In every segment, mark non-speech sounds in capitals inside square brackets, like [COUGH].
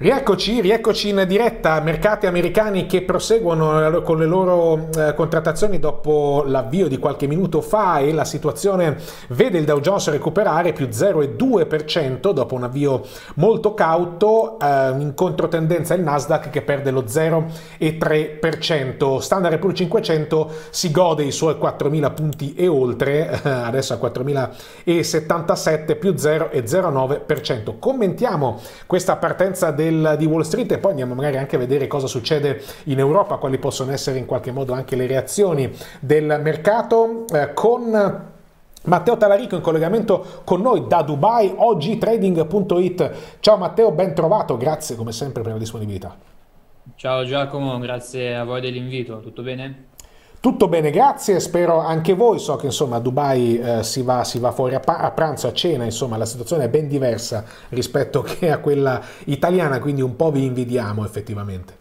Rieccoci, rieccoci in diretta, mercati americani che proseguono con le loro eh, contrattazioni dopo l'avvio di qualche minuto fa e la situazione vede il Dow Jones recuperare più 0,2% dopo un avvio molto cauto, eh, in controtendenza il Nasdaq che perde lo 0,3%. Standard Poor's 500 si gode i suoi 4.000 punti e oltre, eh, adesso a 4.077 più 0,09%. Commentiamo questa partenza del del, di Wall Street e poi andiamo magari anche a vedere cosa succede in Europa, quali possono essere in qualche modo anche le reazioni del mercato eh, con Matteo Talarico in collegamento con noi da Dubai, ogtrading.it. Ciao Matteo, ben trovato, grazie come sempre per la disponibilità. Ciao Giacomo, grazie a voi dell'invito, tutto bene? Tutto bene, grazie, spero anche voi, so che insomma a Dubai eh, si, va, si, va, fuori a, a, pranzo, a cena, insomma la situazione è ben diversa rispetto [LAUGHS] che a quella italiana, quindi un po' vi invidiamo effettivamente.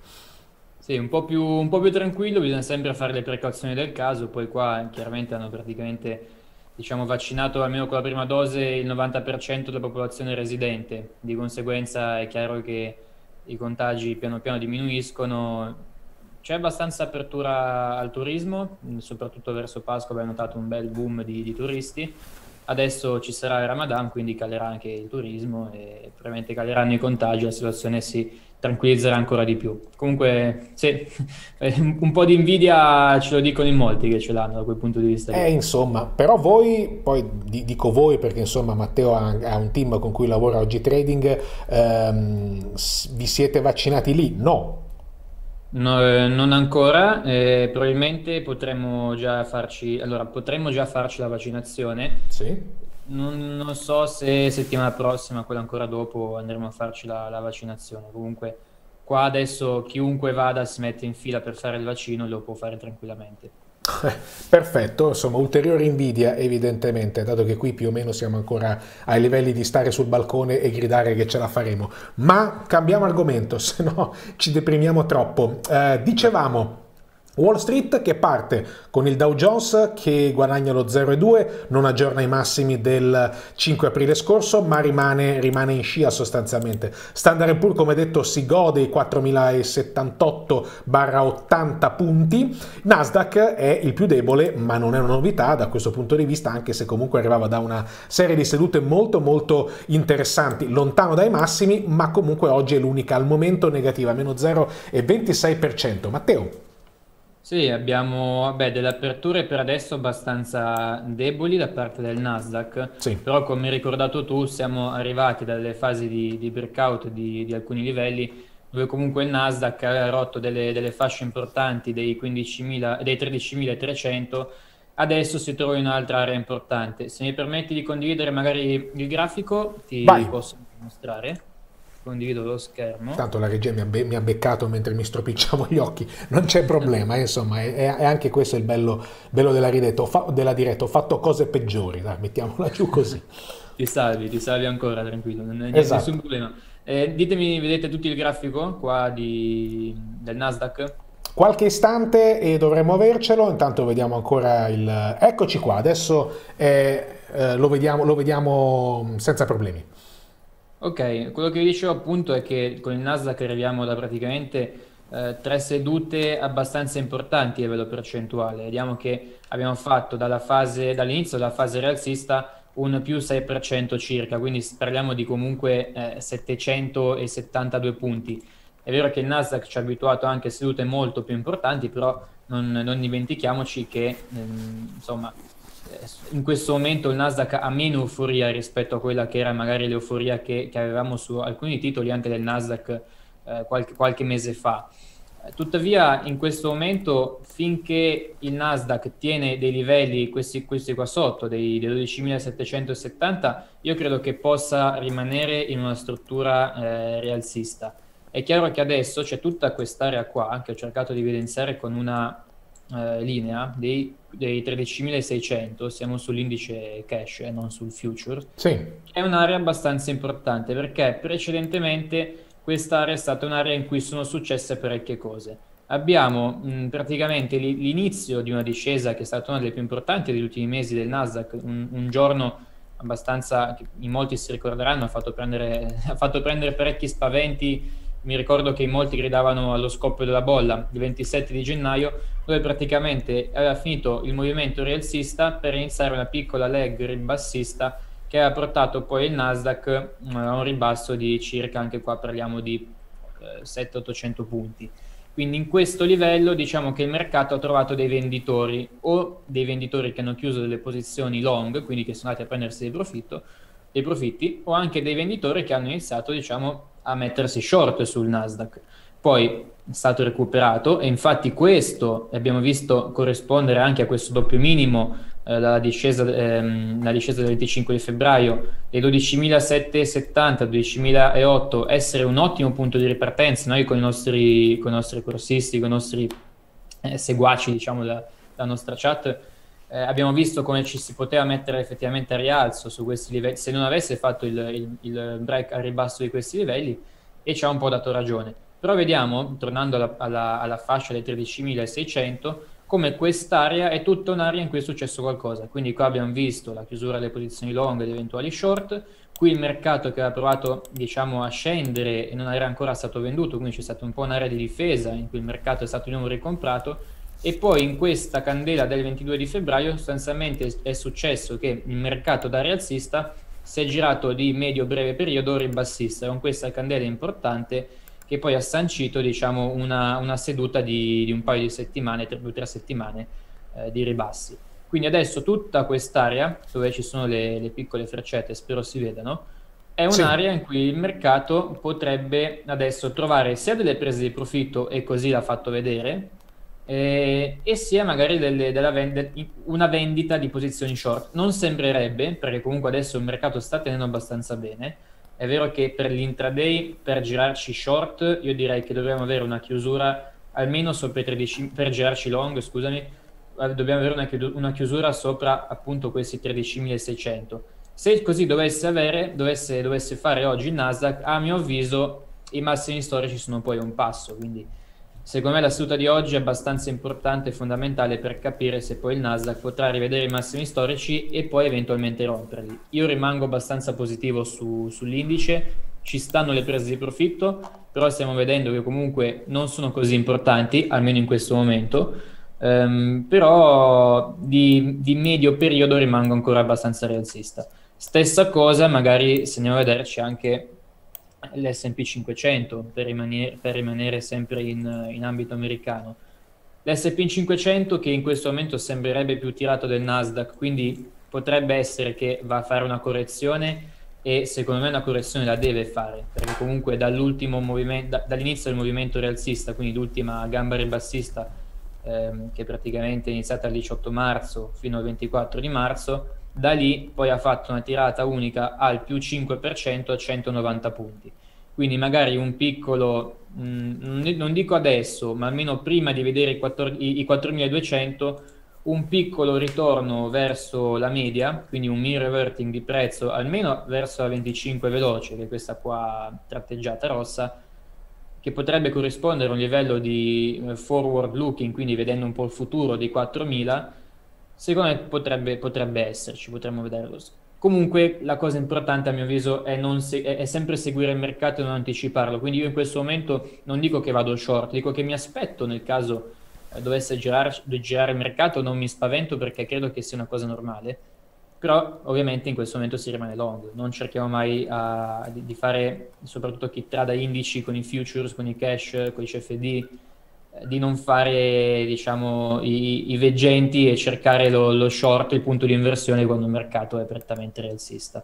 Sì, un po, più, un po' più tranquillo, bisogna sempre fare le precauzioni del caso, poi qua chiaramente hanno praticamente diciamo, vaccinato almeno con la prima dose il 90% della popolazione residente, di conseguenza è chiaro che i contagi piano piano diminuiscono, c'è abbastanza apertura al turismo, soprattutto verso Pasqua abbiamo notato un bel boom di, di turisti. Adesso ci sarà il Ramadan, quindi calerà anche il turismo e probabilmente caleranno i contagi, la situazione si tranquillizzerà ancora di più. Comunque, sì, [LAUGHS] un po' di invidia ce lo dicono in molti che ce l'hanno da quel punto di vista. Eh, insomma, però voi, poi dico voi perché insomma Matteo ha, ha un team con cui lavora oggi trading, ehm, vi siete vaccinati lì? No, No, eh, non ancora, eh, probabilmente potremmo già farci, allora, potremmo già farci la vaccinazione. Sì. Non, non so se settimana prossima, quella ancora dopo, andremo a farci la, la vaccinazione. Comunque, qua adesso chiunque vada si mette in fila per fare il vaccino lo può fare tranquillamente. Perfetto, insomma, ulteriore invidia evidentemente, dato che qui più o meno siamo ancora ai livelli di stare sul balcone e gridare che ce la faremo. Ma cambiamo argomento, [LAUGHS] se no ci deprimiamo troppo. Eh, dicevamo Wall Street che parte con il Dow Jones che guadagna lo 0,2, non aggiorna i massimi del 5 aprile scorso, ma rimane, rimane in scia sostanzialmente. Standard Poor's, come detto, si gode i 4.078-80 punti. Nasdaq è il più debole, ma non è una novità da questo punto di vista, anche se comunque arrivava da una serie di sedute molto molto interessanti, lontano dai massimi, ma comunque oggi è l'unica al momento negativa, meno 0,26%. Matteo? Sì, abbiamo vabbè, delle aperture per adesso abbastanza deboli da parte del Nasdaq, Sì. però come hai ricordato tu siamo arrivati dalle fasi di, di breakout di, di alcuni livelli dove comunque il Nasdaq aveva rotto delle, delle fasce importanti dei 15.000, dei 13.300, adesso si trova in un'altra area importante. Se mi permetti di condividere magari il grafico, ti Vai. posso mostrare condivido lo schermo. Tanto la regia mi ha, be- mi ha, beccato mentre mi stropicciavo gli occhi, non c'è problema, eh, insomma, è, è, anche questo il bello, bello della, ridetta. Fa- della diretta. Ho fatto cose peggiori, dai, mettiamola giù così. [LAUGHS] ti salvi, ti salvi ancora, tranquillo, non è esatto. nessun problema. Eh, ditemi, vedete tutti il grafico qua di, del Nasdaq? Qualche istante e dovremmo avercelo, intanto vediamo ancora il... Eccoci qua, adesso eh, eh, lo, vediamo, lo vediamo senza problemi. Ok, quello che vi dicevo appunto è che con il Nasdaq arriviamo da praticamente eh, tre sedute abbastanza importanti a livello percentuale. Vediamo che abbiamo fatto fase, dall'inizio della fase rialzista un più 6% circa, quindi parliamo di comunque eh, 772 punti. È vero che il Nasdaq ci ha abituato anche a sedute molto più importanti, però non, non dimentichiamoci che ehm, insomma in questo momento il Nasdaq ha meno euforia rispetto a quella che era magari l'euforia che, che avevamo su alcuni titoli anche del Nasdaq eh, qualche, qualche, mese fa. Tuttavia, in questo momento, finché il Nasdaq tiene dei livelli, questi, questi qua sotto, dei, dei 12.770, io credo che possa rimanere in una struttura eh, rialzista. È chiaro che adesso c'è tutta quest'area qua, che ho cercato di evidenziare con una eh, linea dei, dei 13.600, siamo sull'indice cash e non sul future, sì. è un'area abbastanza importante perché precedentemente quest'area è stata un'area in cui sono successe parecchie cose. Abbiamo mh, praticamente l'inizio di una discesa che è stata una delle più importanti degli ultimi mesi del Nasdaq, un, un giorno abbastanza, in molti si ricorderanno, ha fatto prendere, [LAUGHS] ha fatto prendere parecchi spaventi mi ricordo che molti gridavano allo scoppio della bolla il 27 di gennaio, dove praticamente aveva finito il movimento rialzista per iniziare una piccola leg ribassista che ha portato poi il Nasdaq eh, a un ribasso di circa, anche qua parliamo di eh, 700-800 punti. Quindi in questo livello diciamo che il mercato ha trovato dei venditori o dei venditori che hanno chiuso delle posizioni long, quindi che sono andati a prendersi dei, profitto, dei profitti, o anche dei venditori che hanno iniziato diciamo, a mettersi short sul Nasdaq. Poi è stato recuperato e infatti questo abbiamo visto corrispondere anche a questo doppio minimo eh, la, discesa, ehm, la discesa del 25 di febbraio dei 12.770 12.008 essere un ottimo punto di ripartenza noi con i nostri, con i nostri corsisti con i nostri eh, seguaci diciamo della, della nostra chat eh, abbiamo visto come ci si poteva mettere effettivamente a rialzo su questi livelli. Se non avesse fatto il, il, il break a ribasso di questi livelli e ci ha un po' dato ragione. Però vediamo tornando alla, alla, alla fascia dei 13.600 come quest'area è tutta un'area in cui è successo qualcosa. Quindi qua abbiamo visto la chiusura delle posizioni long ed eventuali short, qui il mercato che aveva provato diciamo, a scendere e non era ancora stato venduto, quindi c'è stata un po' un'area di difesa in cui il mercato è stato di nuovo ricomprato e poi in questa candela del 22 di febbraio sostanzialmente è successo che il mercato da rialzista si è girato di medio-breve periodo ribassista, con questa candela importante che poi ha sancito diciamo, una, una seduta di, di, un paio di settimane, due o tre settimane eh, di ribassi. Quindi adesso tutta quest'area, dove ci sono le, le piccole freccette, spero si vedano, è un'area sì. in cui il mercato potrebbe adesso trovare sia delle prese di profitto, e così l'ha fatto vedere, eh, e sia magari delle, vende, una vendita di posizioni short. Non sembrerebbe, perché comunque adesso il mercato sta tenendo abbastanza bene, è vero che per l'intraday, per girarci short, io direi che dovremmo avere una chiusura almeno sopra i 13, per girarci long, scusami, eh, dobbiamo avere una, una chiusura sopra appunto questi 13.600. Se così dovesse avere, dovesse, dovesse fare oggi il Nasdaq, a mio avviso i massimi storici sono poi un passo, quindi Secondo me la di oggi è abbastanza importante e fondamentale per capire se poi il Nasdaq potrà rivedere i massimi storici e poi eventualmente romperli. Io rimango abbastanza positivo su, sull'indice, ci stanno le prese di profitto, però stiamo vedendo che comunque non sono così importanti, almeno in questo momento, um, però di, di medio periodo rimango ancora abbastanza rialzista. Stessa cosa, magari se andiamo a vederci anche l'S&P 500 per rimanere, per rimanere sempre in, in, ambito americano. L'S&P 500 che in questo momento sembrerebbe più tirato del Nasdaq, quindi potrebbe essere che va a fare una correzione e secondo me una correzione la deve fare, perché comunque movimento, da, dall'inizio del movimento rialzista, quindi l'ultima gamba ribassista ehm, che praticamente è iniziata il 18 marzo fino al 24 di marzo, da lì poi ha fatto una tirata unica al più 5% a 190 punti. Quindi magari un piccolo, mh, mm, non dico adesso, ma almeno prima di vedere i, 4, i, i 4200, un piccolo ritorno verso la media, quindi un mean reverting di prezzo almeno verso la 25 veloce, che è questa qua tratteggiata rossa, che potrebbe corrispondere a un livello di eh, forward looking, quindi vedendo un po' il futuro di 4000 Secondo me potrebbe, potrebbe esserci, potremmo vederlo. Comunque la cosa importante a mio avviso è, se- è, sempre seguire il mercato e non anticiparlo. Quindi io in questo momento non dico che vado short, dico che mi aspetto nel caso eh, dovesse girare, girare il mercato, non mi spavento perché credo che sia una cosa normale. Però ovviamente in questo momento si rimane long, non cerchiamo mai uh, di, di, fare, soprattutto chi trada indici con i futures, con i cash, con i CFD, di non fare diciamo, i, i, veggenti e cercare lo, lo, short, il punto di inversione quando il mercato è prettamente rialzista.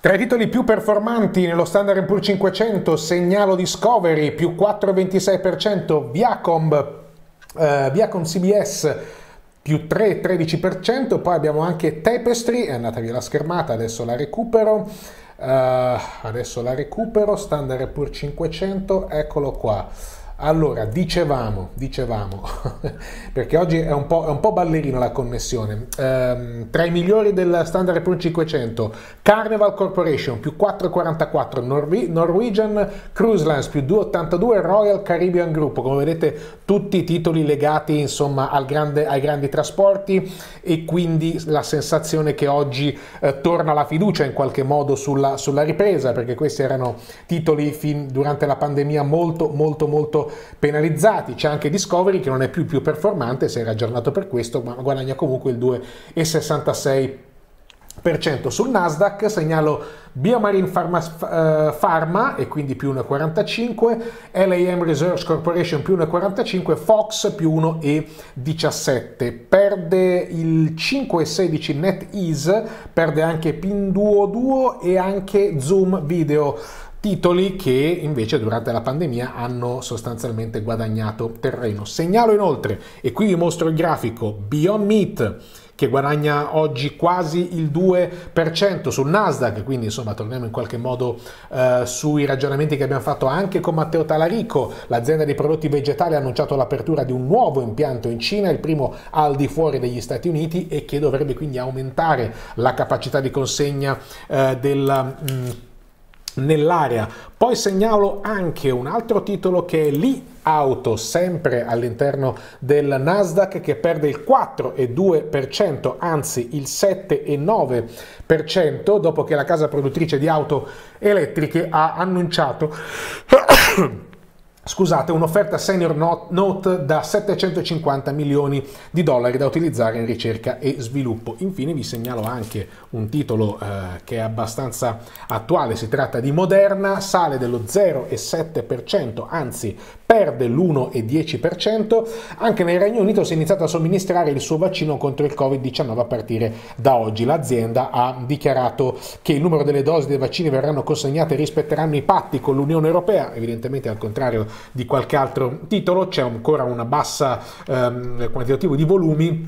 Tra i titoli più performanti nello Standard Poor's 500 segnalo Discovery più 4,26%, Viacom, eh, Viacom CBS più 3,13%, poi abbiamo anche Tapestry, è andata via la schermata, adesso la recupero, uh, adesso la recupero, Standard Poor's 500, eccolo qua. Allora, dicevamo, dicevamo, [LAUGHS] perché oggi è un po', è un po ballerina la connessione, ehm, tra i migliori del Standard Poor's 500, Carnival Corporation più 4,44, Norwe- Norwegian Cruise Lines più 2,82, Royal Caribbean Group, come vedete tutti i titoli legati insomma grande, ai grandi trasporti e quindi la sensazione che oggi eh, torna la fiducia in qualche modo sulla, sulla ripresa, perché questi erano titoli fin durante la pandemia molto molto molto penalizzati. C'è anche Discovery che non è più più performante, si era aggiornato per questo, ma guadagna comunque il 2,66%. Sul Nasdaq segnalo Biomarine Pharma, uh, Pharma e quindi più 1,45, LAM Research Corporation più 1,45, Fox più 1,17. Perde il 5,16 NetEase, perde anche Pinduoduo e anche Zoom Video titoli che invece durante la pandemia hanno sostanzialmente guadagnato terreno. Segnalo inoltre, e qui vi mostro il grafico, Beyond Meat che guadagna oggi quasi il 2% sul Nasdaq, quindi insomma torniamo in qualche modo eh, sui ragionamenti che abbiamo fatto anche con Matteo Talarico, l'azienda di prodotti vegetali ha annunciato l'apertura di un nuovo impianto in Cina, il primo al di fuori degli Stati Uniti e che dovrebbe quindi aumentare la capacità di consegna eh, del... Mh, mm, nell'area. Poi segnalo anche un altro titolo che è Li Auto, sempre all'interno del Nasdaq, che perde il 4,2%, anzi il 7,9%, dopo che la casa produttrice di auto elettriche ha annunciato scusate, un'offerta senior note da 750 milioni di dollari da utilizzare in ricerca e sviluppo. Infine vi segnalo anche un titolo eh, che è abbastanza attuale, si tratta di Moderna, sale dello 0,7%, anzi perde l'1,10%, anche nel Regno Unito si è iniziato a somministrare il suo vaccino contro il Covid-19 a partire da oggi. L'azienda ha dichiarato che il numero delle dosi dei vaccini verranno consegnate rispetteranno i patti con l'Unione Europea, evidentemente al contrario di qualche altro titolo, c'è ancora una bassa ehm, quantitativo di volumi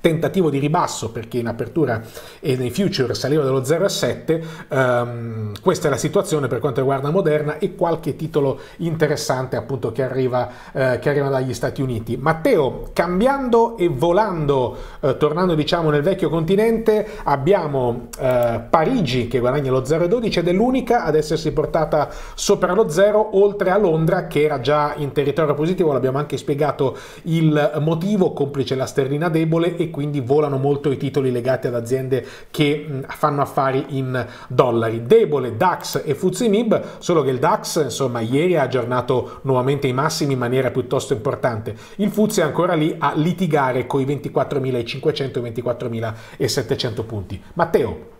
tentativo di ribasso perché in apertura e nei future saliva dello 0,7 um, questa è la situazione per quanto riguarda Moderna e qualche titolo interessante appunto che arriva, uh, che arriva dagli Stati Uniti. Matteo cambiando e volando uh, tornando diciamo nel vecchio continente abbiamo uh, Parigi che guadagna lo 0,12 ed è l'unica ad essersi portata sopra lo 0 oltre a Londra che era già in territorio positivo. L'abbiamo anche spiegato il motivo complice la sterlina debole quindi volano molto i titoli legati ad aziende che fanno affari in dollari. Debole DAX e FTSE solo che il DAX insomma ieri ha aggiornato nuovamente i massimi in maniera piuttosto importante. Il FTSE è ancora lì a litigare con i 24.500 e 24.700 punti. Matteo,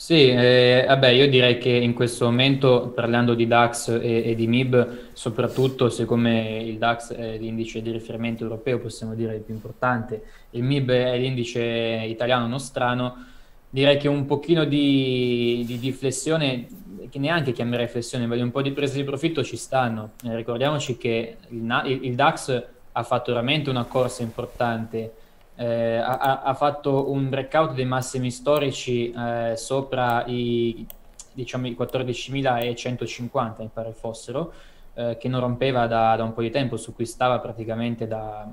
sì, eh, vabbè, io direi che in questo momento, parlando di DAX e, e, di MIB, soprattutto siccome il DAX è l'indice di riferimento europeo, possiamo dire il più importante, il MIB è l'indice italiano nostrano, direi che un pochino di, di, di flessione, che neanche chiamerei flessione, di un po' di prese di profitto ci stanno. Eh, ricordiamoci che il, il, il DAX ha fatto veramente una corsa importante eh, ha, ha, fatto un breakout dei massimi storici eh, sopra i, diciamo, i 14.150, mi pare fossero, eh, che non rompeva da, da, un po' di tempo, su cui stava praticamente da,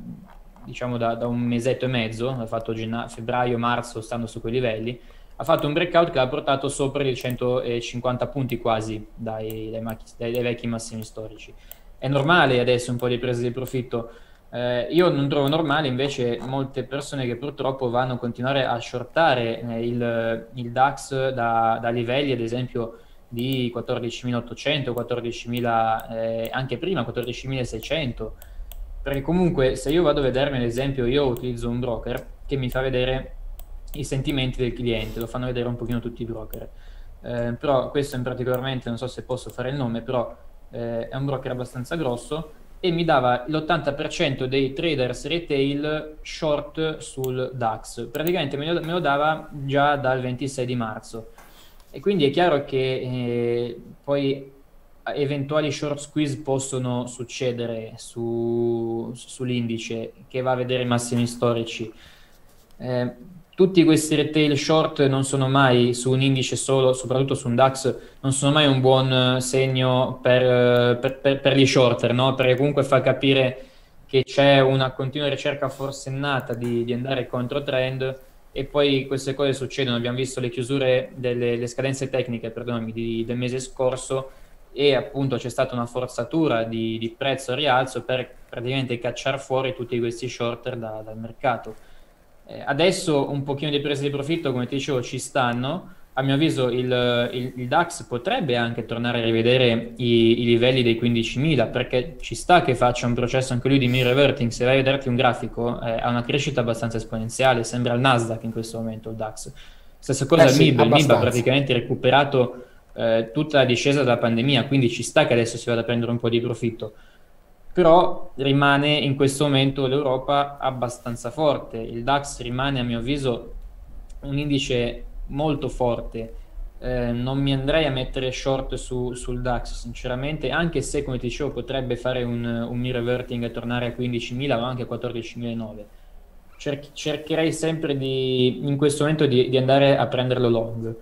diciamo da, da un mesetto e mezzo, ha fatto genna- febbraio, marzo, stando su quei livelli, ha fatto un breakout che l'ha portato sopra i 150 punti quasi dai, dai, dai, dai vecchi massimi storici. È normale adesso un po' di prese di profitto, eh, io non trovo normale invece molte persone che purtroppo vanno a continuare a shortare eh, il, il, DAX da, da, livelli ad esempio di 14.800, 14.000, eh, anche prima 14.600, perché comunque se io vado a vedermi ad esempio, io utilizzo un broker che mi fa vedere i sentimenti del cliente, lo fanno vedere un pochino tutti i broker, eh, però questo in particolarmente, non so se posso fare il nome, però eh, è un broker abbastanza grosso e mi dava l'80% dei traders retail short sul DAX. Praticamente me lo, me lo, dava già dal 26 di marzo. E quindi è chiaro che eh, poi eventuali short squeeze possono succedere su, sull'indice che va a vedere i massimi storici. Eh, tutti questi retail short non sono mai su un indice solo, soprattutto su un DAX, non sono mai un buon segno per, per, per, per gli shorter, no? perché comunque fa capire che c'è una continua ricerca forsennata di, di andare contro trend e poi queste cose succedono. Abbiamo visto le chiusure delle le scadenze tecniche di, del mese scorso e appunto c'è stata una forzatura di, di prezzo rialzo per praticamente cacciare fuori tutti questi shorter da, dal mercato. Eh, adesso un pochino di prese di profitto, come ti dicevo, ci stanno. A mio avviso il, il, il DAX potrebbe anche tornare a rivedere i, i, livelli dei 15.000 perché ci sta che faccia un processo anche lui di mirror reverting. Se vai a vederti un grafico, eh, ha una crescita abbastanza esponenziale, sembra il Nasdaq in questo momento il DAX. Stessa cosa eh il MIB, il MIB ha praticamente recuperato eh, tutta la discesa della pandemia, quindi ci sta che adesso si vada a prendere un po' di profitto però rimane in questo momento l'Europa abbastanza forte. Il DAX rimane a mio avviso un indice molto forte. Eh, non mi andrei a mettere short su, sul DAX sinceramente, anche se come ti dicevo potrebbe fare un, un reverting e tornare a 15.000 o anche a 14.009. Cer- cercherei sempre di, in questo momento di, di andare a prenderlo long.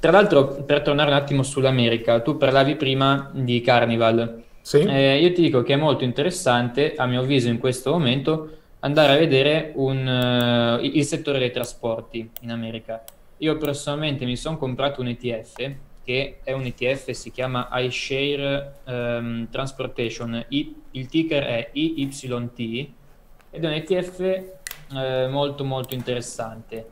Tra l'altro, per tornare un attimo sull'America, tu parlavi prima di Carnival. Sì. Eh, io ti dico che è molto interessante, a mio avviso in questo momento, andare a vedere un, uh, il settore dei trasporti in America. Io personalmente mi sono comprato un ETF, che è un ETF, si chiama iShare um, Transportation, I, il ticker è IYT, ed è un ETF eh, molto molto interessante.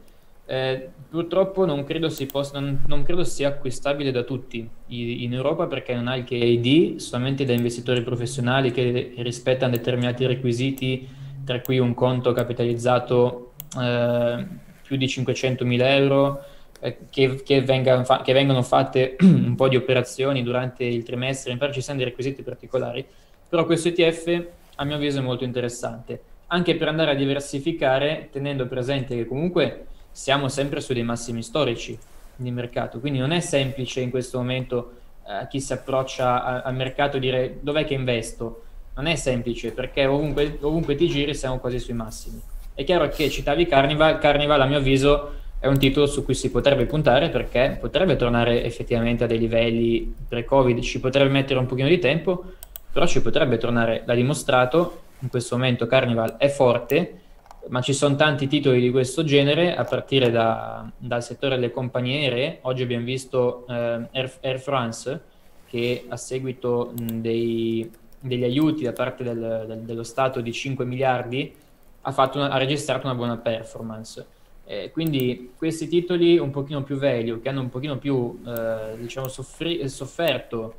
Eh, purtroppo non credo, possa, non, non credo, sia acquistabile da tutti in Europa perché non ha il KID, solamente da investitori professionali che rispettano determinati requisiti, tra cui un conto capitalizzato eh, più di 500.000 euro, eh, che, che, venga, fa, che, vengono fatte [CLEARS THROAT] un po' di operazioni durante il trimestre, in ci sono dei requisiti particolari, però questo ETF a mio avviso è molto interessante, anche per andare a diversificare tenendo presente che comunque siamo sempre su dei massimi storici di mercato, quindi non è semplice in questo momento a eh, chi si approccia al mercato dire dov'è che investo, non è semplice perché ovunque, ovunque ti giri siamo quasi sui massimi. È chiaro che citavi Carnival, Carnival a mio avviso è un titolo su cui si potrebbe puntare perché potrebbe tornare effettivamente a dei livelli pre-Covid, ci potrebbe mettere un pochino di tempo, però ci potrebbe tornare, l'ha dimostrato, in questo momento Carnival è forte, ma ci sono tanti titoli di questo genere, a partire da, dal settore delle compagnie aeree. Oggi abbiamo visto eh, Air, Air, France che a seguito mh, dei, degli aiuti da parte del, del, dello Stato di 5 miliardi ha, una, ha registrato una buona performance. Eh, quindi questi titoli un pochino più value, che hanno un pochino più eh, diciamo soffri- sofferto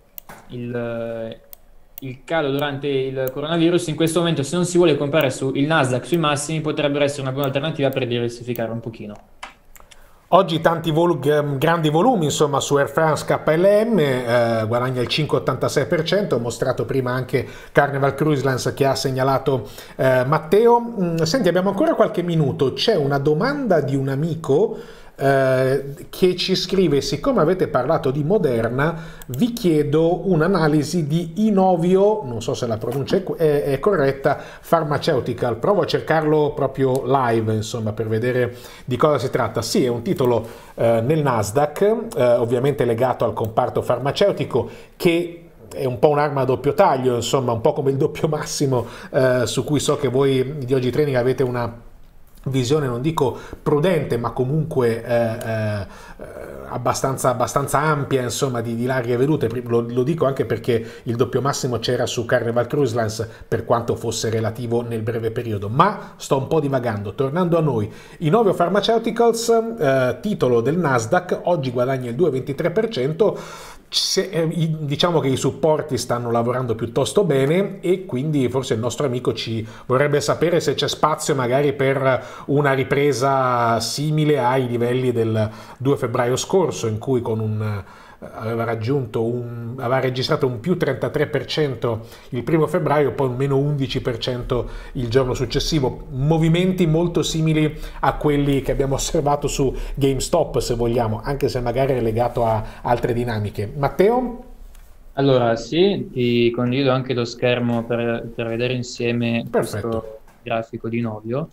il, il calo durante il coronavirus, in questo momento se non si vuole comprare sul Nasdaq sui massimi potrebbero essere una buona alternativa per diversificare un pochino. Oggi tanti vol- grandi volumi insomma su Air France KLM, eh, guadagna il 5,86%, ho mostrato prima anche Carnival Cruise Lines che ha segnalato eh, Matteo. Mm, senti abbiamo ancora qualche minuto, c'è una domanda di un amico eh, che ci scrive, siccome avete parlato di Moderna, vi chiedo un'analisi di Inovio, non so se la pronuncia è, è, è corretta, Pharmaceutical. Provo a cercarlo proprio live, insomma, per vedere di cosa si tratta. Sì, è un titolo eh, nel Nasdaq, eh, ovviamente legato al comparto farmaceutico, che è un po' un'arma a doppio taglio, insomma, un po' come il doppio massimo eh, su cui so che voi di oggi training avete una visione non dico prudente ma comunque eh, eh, abbastanza, abbastanza, ampia insomma di, di larghe vedute. Lo, lo, dico anche perché il doppio massimo c'era su Carnival Cruise Lines per quanto fosse relativo nel breve periodo. Ma sto un po' divagando. Tornando a noi Inovio Pharmaceuticals eh, titolo del Nasdaq oggi guadagna il 2,23% se, eh, diciamo che i supporti stanno lavorando piuttosto bene e quindi forse il nostro amico ci vorrebbe sapere se c'è spazio magari per una ripresa simile ai livelli del 2 febbraio scorso in cui con un aveva raggiunto un, aveva registrato un più 33% il primo febbraio, poi un meno 11% il giorno successivo. Movimenti molto simili a quelli che abbiamo [LAUGHS] osservato su GameStop, se vogliamo, anche se magari è legato a altre dinamiche. Matteo? Allora, sì, ti condivido anche lo schermo per, per vedere insieme Perfetto. questo grafico di Novio.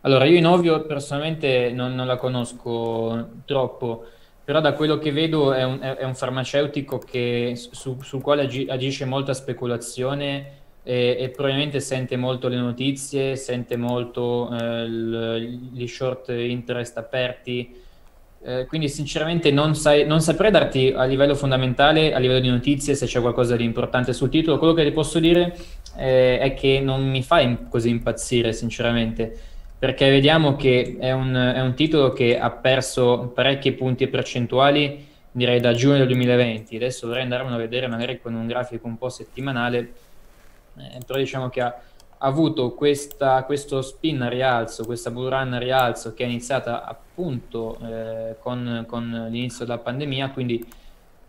Allora, io in ovvio personalmente non, non la conosco troppo, però da quello che vedo è un, è un farmaceutico che, su, sul quale agi, agisce molta speculazione e, e, probabilmente sente molto le notizie, sente molto eh, gli short interest aperti. Eh, quindi sinceramente non, sai, non, saprei darti a livello fondamentale, a livello di notizie, se c'è qualcosa di importante sul titolo. Quello che ti posso dire eh, è che non mi fa in, così impazzire, sinceramente perché vediamo che è un, è un, titolo che ha perso parecchi punti percentuali, direi da giugno del 2020. Adesso dovrei andarmelo a vedere magari con un grafico un po' settimanale, eh, però diciamo che ha, ha avuto questa, questo spin a rialzo, questa bull run a rialzo che è iniziata appunto eh, con, con, l'inizio della pandemia, quindi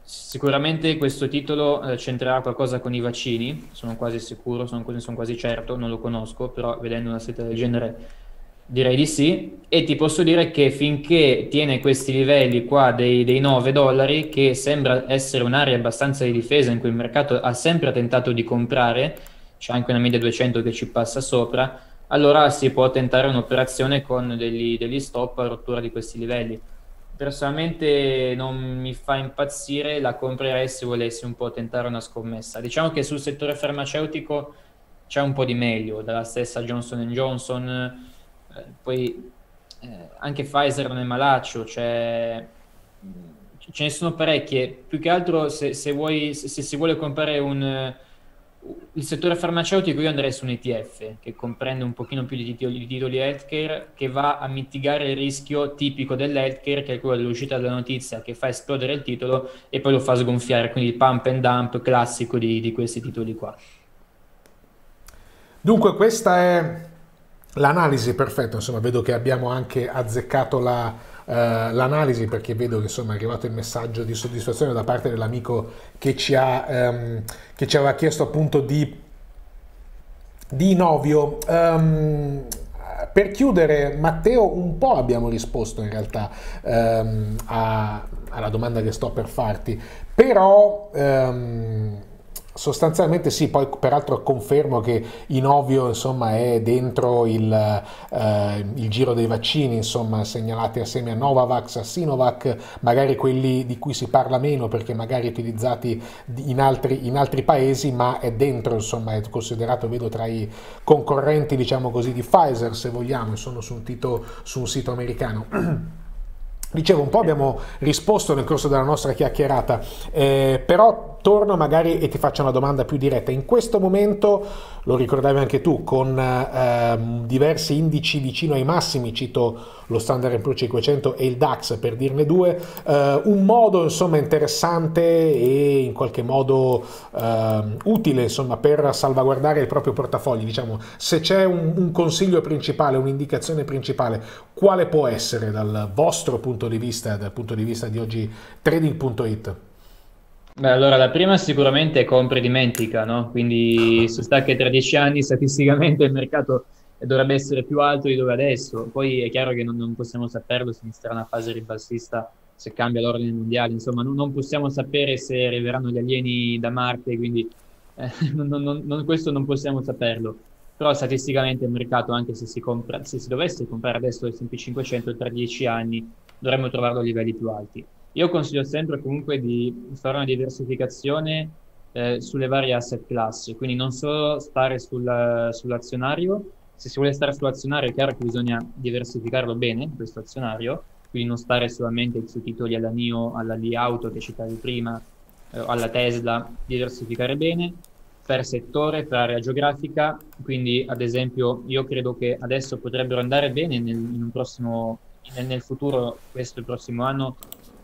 sicuramente questo titolo eh, c'entrerà qualcosa con i vaccini, sono quasi sicuro, sono, sono quasi certo, non lo conosco, però vedendo una seta del genere Direi di sì, e ti posso dire che finché tiene questi livelli qua dei, dei 9 dollari, che sembra essere un'area abbastanza di difesa in cui il mercato ha sempre tentato di comprare, c'è anche una media 200 che ci passa sopra, allora si può tentare un'operazione con degli, degli stop a rottura di questi livelli. Personalmente non mi fa impazzire, la comprerei se volessi un po' tentare una scommessa. Diciamo che sul settore farmaceutico c'è un po' di meglio, dalla stessa Johnson Johnson poi eh, anche Pfizer non è malaccio, cioè, ce ne sono parecchie. Più che altro, se, se, vuoi, se, se si vuole comprare un, il settore farmaceutico, io andrei su un ETF che comprende un pochino più di titoli, healthcare, che va a mitigare il rischio tipico dell'healthcare, che è quello dell'uscita della notizia che fa esplodere il titolo e poi lo fa sgonfiare, quindi il pump and dump classico di, di questi titoli qua. Dunque, questa è L'analisi, perfetto, insomma, vedo che abbiamo anche azzeccato la, uh, l'analisi perché vedo che insomma, è arrivato il messaggio di soddisfazione da parte dell'amico che ci, ha, um, che ci aveva chiesto appunto di, di Novio. Um, per chiudere, Matteo, un po' abbiamo risposto in realtà um, a, alla domanda che sto per farti, però Sostanzialmente sì, poi peraltro confermo che Inovio insomma, è dentro il, eh, il, giro dei vaccini insomma, segnalati assieme a Novavax, a Sinovac, magari quelli di cui si parla meno perché magari utilizzati in altri, in altri paesi, ma è dentro, insomma, è considerato, vedo, tra i concorrenti diciamo così, di Pfizer se vogliamo, sono su un, tito, su un sito americano. [CLEARS THROAT] Dicevo, un po' abbiamo risposto nel corso della nostra chiacchierata, eh, però torno magari e ti faccio una domanda più diretta. In questo momento, lo ricordavi anche tu, con eh, diversi indici vicino ai massimi, cito lo Standard Poor's 500 e il DAX per dirne due, eh, un modo insomma interessante e in qualche modo eh, utile insomma per salvaguardare il proprio portafoglio. Diciamo, se c'è un, un consiglio principale, un'indicazione principale, quale può essere dal vostro punto di vista, dal punto di vista di oggi trading.it? Beh, allora la prima sicuramente è compra e dimentica, no? Quindi si sta che tra dieci anni statisticamente il mercato dovrebbe essere più alto di dove adesso. Poi è chiaro che non, non possiamo saperlo se inizierà una fase ribassista, se cambia l'ordine mondiale, insomma, non, non, possiamo sapere se arriveranno gli alieni da Marte, quindi eh, [LAUGHS] non, questo non possiamo saperlo. Però statisticamente il mercato, anche se si, compra, se si dovesse comprare adesso il S&P 500 tra dieci anni, dovremmo trovarlo a livelli più alti. Io consiglio sempre comunque di fare una diversificazione eh, sulle varie asset class, quindi non solo stare sul, sull'azionario, se si vuole stare sull'azionario è chiaro che bisogna diversificarlo bene, questo azionario, quindi non stare solamente su titoli alla NIO, alla Li Auto che citavi prima, eh, alla Tesla, diversificare bene, per settore, per area geografica, quindi ad esempio io credo che adesso potrebbero andare bene nel, prossimo, nel, nel futuro, questo il prossimo anno,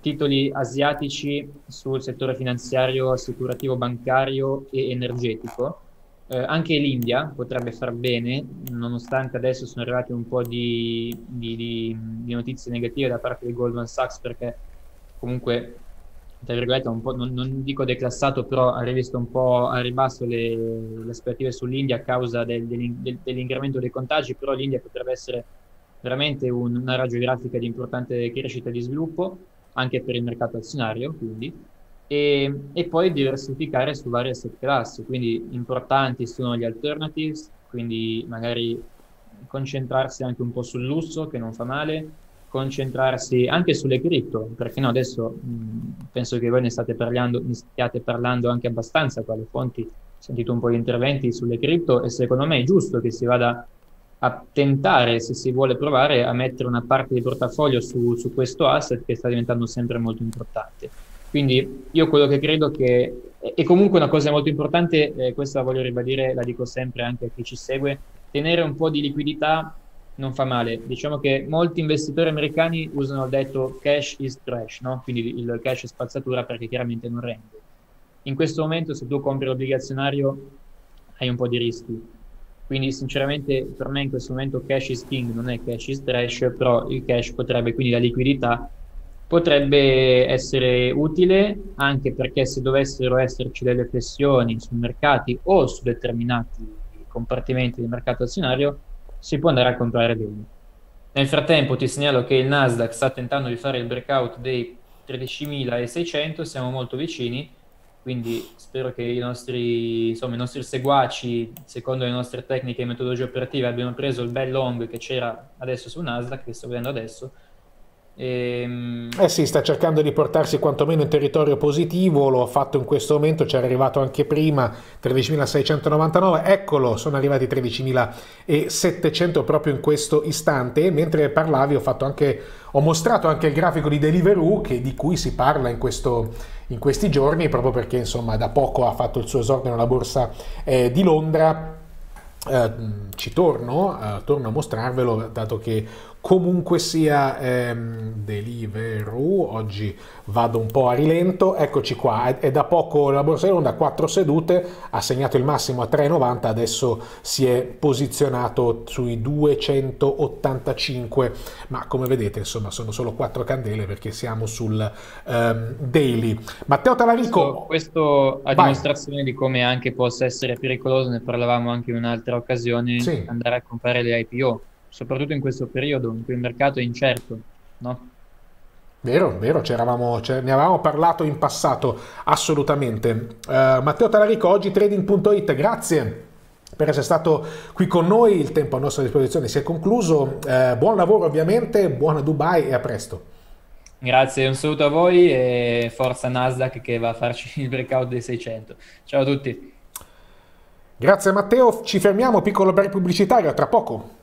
titoli asiatici sul settore finanziario, assicurativo, bancario e energetico. Eh, anche l'India potrebbe far bene, nonostante adesso sono arrivate un po' di, di, di, di notizie negative da parte di Goldman Sachs, perché comunque, tra virgolette, non, non, dico declassato, però ha rivisto un po' a ribasso le, le aspettative sull'India a causa del, del, dell'incremento dei contagi, però l'India potrebbe essere veramente un, un'area geografica di importante crescita e di sviluppo anche per il mercato azionario, quindi, e, e poi diversificare su varie asset class, quindi importanti sono gli alternatives, quindi magari concentrarsi anche un po' sul lusso, che non fa male, concentrarsi anche sulle cripto, perché no, adesso mh, penso che voi ne state parlando, ne stiate parlando anche abbastanza con le fonti, ho sentito un po' di interventi sulle cripto e secondo me è giusto che si vada a tentare, se si vuole provare, a mettere una parte di portafoglio su, su questo asset che sta diventando sempre molto importante. Quindi io quello che credo che, e comunque una cosa molto importante, eh, questa la voglio ribadire, la dico sempre anche a chi ci segue, tenere un po' di liquidità non fa male. Diciamo che molti investitori americani usano il detto cash is trash, no? quindi il cash è spazzatura perché chiaramente non rende. In questo momento se tu compri l'obbligazionario hai un po' di rischi. Quindi sinceramente per me in questo momento cash is king, non è cash is trash, però il cash potrebbe, quindi la liquidità, potrebbe essere utile anche perché se dovessero esserci delle flessioni sui mercati o su determinati compartimenti del mercato azionario, si può andare a comprare bene. Nel frattempo ti segnalo che il Nasdaq sta tentando di fare il breakout dei 13.600, siamo molto vicini, quindi spero che i nostri, insomma, i nostri seguaci, secondo le nostre tecniche e metodologie operative, abbiano preso il bel long che c'era adesso su Nasdaq, che sto vedendo adesso, e... Ehm, eh sì, sta cercando di portarsi quantomeno in territorio positivo, lo ha fatto in questo momento, c'era arrivato anche prima, 13.699, eccolo, sono arrivati 13.700 proprio in questo istante, mentre parlavi ho, anche, ho, mostrato anche il grafico di Deliveroo che, di cui si parla in, questo, in, questi giorni, proprio perché insomma da poco ha fatto il suo esordio nella borsa eh, di Londra. Eh, ci torno, eh, torno a mostrarvelo dato che comunque sia ehm, Deliveroo, oggi vado un po' a rilento, eccoci qua, è, è da poco la borsa di Londra, 4 sedute, ha segnato il massimo a 3,90, adesso si è posizionato sui 285, ma come vedete insomma sono solo 4 candele perché siamo sul ehm, daily. Matteo Talarico... Questo, questo a vai. dimostrazione di come anche possa essere pericoloso, ne parlavamo anche in un'altra occasione, sì. andare a comprare le IPO soprattutto in questo periodo in cui il mercato è incerto, no? Vero, vero, ne avevamo parlato in passato, assolutamente. Uh, Matteo Talarico, oggi trading.it, grazie per essere stato qui con noi, il tempo a nostra disposizione si è concluso, uh, buon lavoro ovviamente, buona Dubai e a presto. Grazie, un saluto a voi e forza Nasdaq che va a farci il breakout dei 600. Ciao a tutti. Grazie Matteo, ci fermiamo, piccolo break pubblicitario, tra poco.